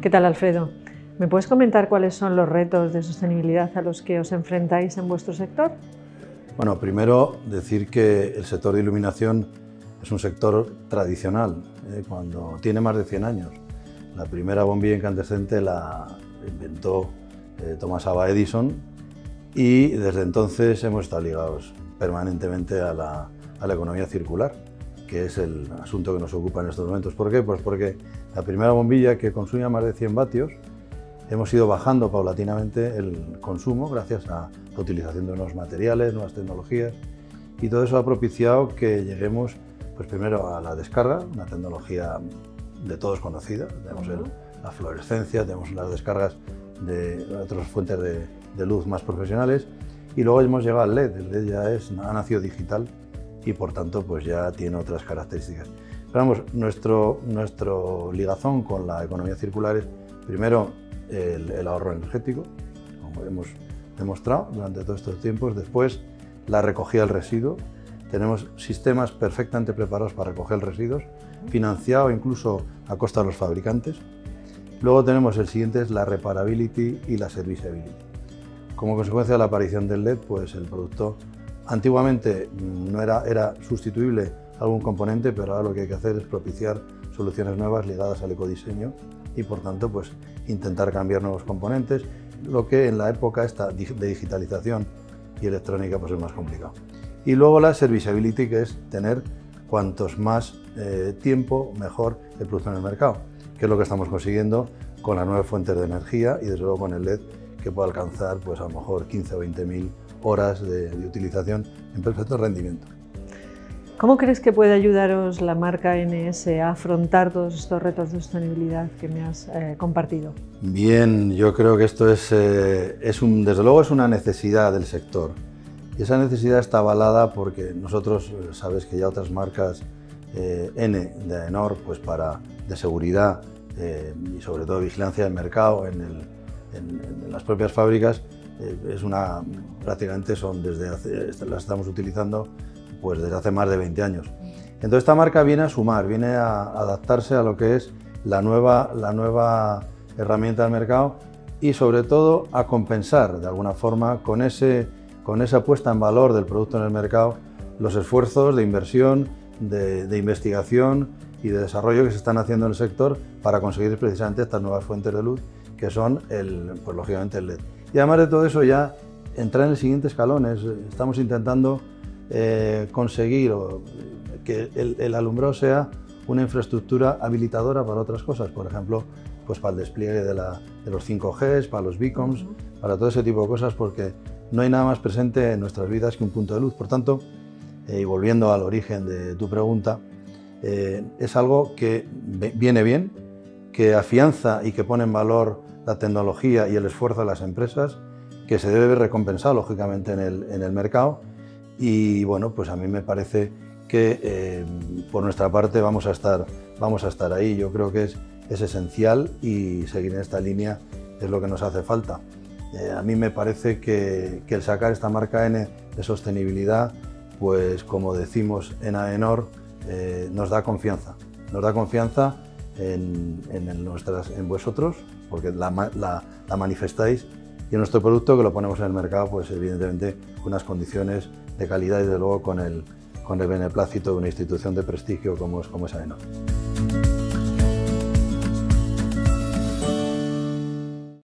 ¿Qué tal, Alfredo? ¿Me puedes comentar cuáles son los retos de sostenibilidad a los que os enfrentáis en vuestro sector? Bueno, primero decir que el sector de iluminación es un sector tradicional, ¿eh? cuando tiene más de 100 años. La primera bombilla incandescente la inventó eh, Thomas Alva Edison y desde entonces hemos estado ligados permanentemente a la, a la economía circular, que es el asunto que nos ocupa en estos momentos. ¿Por qué? Pues porque la primera bombilla que consumía más de 100 vatios, hemos ido bajando paulatinamente el consumo gracias a la utilización de nuevos materiales, nuevas tecnologías, y todo eso ha propiciado que lleguemos pues primero a la descarga, una tecnología de todos conocida, tenemos la fluorescencia, tenemos las descargas de otras fuentes de, de, luz más profesionales y luego hemos llegado al LED, el LED ya es, ha nacido digital y por tanto pues ya tiene otras características. Pero nuestro, nuestro ligazón con la economía circular es primero el, el ahorro energético, como hemos demostrado durante todos estos tiempos, después la recogida del residuo, tenemos sistemas perfectamente preparados para recoger residuos, financiado incluso a costa de los fabricantes. Luego tenemos el siguiente, es la reparability y la serviceability. Como consecuencia de la aparición del LED, pues el producto antiguamente no era, era sustituible algún componente, pero ahora lo que hay que hacer es propiciar soluciones nuevas ligadas al ecodiseño y por tanto pues intentar cambiar nuevos componentes, lo que en la época esta de digitalización y electrónica pues es más complicado. Y luego la serviceability, que es tener cuantos más eh, tiempo, mejor el producto en el mercado, que es lo que estamos consiguiendo con las nuevas fuentes de energía y desde luego con el LED que puede alcanzar pues a lo mejor 15 o 20 mil horas de, de utilización en perfecto rendimiento. ¿Cómo crees que puede ayudaros la marca NS a afrontar todos estos retos de sostenibilidad que me has eh, compartido? Bien, yo creo que esto es, eh, es un, desde luego es una necesidad del sector. Y esa necesidad está avalada porque nosotros, eh, sabes que ya otras marcas eh, N de Enor, pues para de seguridad eh, y sobre todo vigilancia del mercado en, el, en, en las propias fábricas, es una, prácticamente son desde hace, las estamos utilizando pues desde hace más de 20 años. Entonces esta marca viene a sumar, viene a adaptarse a lo que es la nueva, la nueva herramienta del mercado y sobre todo a compensar de alguna forma con ese con esa puesta en valor del producto en el mercado, los esfuerzos de inversión, de, de, investigación y de desarrollo que se están haciendo en el sector para conseguir precisamente estas nuevas fuentes de luz que son, el, pues, lógicamente, el LED. Y además de todo eso ya entrar en el siguiente escalón, es, estamos intentando eh, conseguir que el, el, alumbrado sea una infraestructura habilitadora para otras cosas, por ejemplo, pues para el despliegue de, la, de los 5Gs, para los beacons, uh -huh. para todo ese tipo de cosas, porque no hay nada más presente en nuestras vidas que un punto de luz. Por tanto, eh, y volviendo al origen de tu pregunta, eh, es algo que viene bien, que afianza y que pone en valor la tecnología y el esfuerzo de las empresas, que se debe recompensar lógicamente en el, en el mercado. Y bueno, pues a mí me parece que eh, por nuestra parte vamos a, estar, vamos a estar ahí. Yo creo que es, es esencial y seguir en esta línea es lo que nos hace falta. Eh, a mí me parece que, que, el sacar esta marca N de sostenibilidad, pues como decimos en AENOR, eh, nos da confianza. Nos da confianza en, en, nuestras, vosotros, porque la, manifestáis, y en nuestro producto que lo ponemos en el mercado, pues evidentemente unas condiciones de calidad y desde luego con el, con el beneplácito de una institución de prestigio como es, como es AENOR.